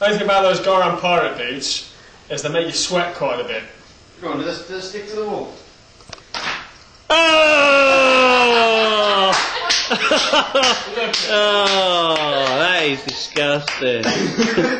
Only thing about those Goran pirate boots is they make you sweat quite a bit. Go on, let's, let's stick to the wall. Oh! oh, that is disgusting.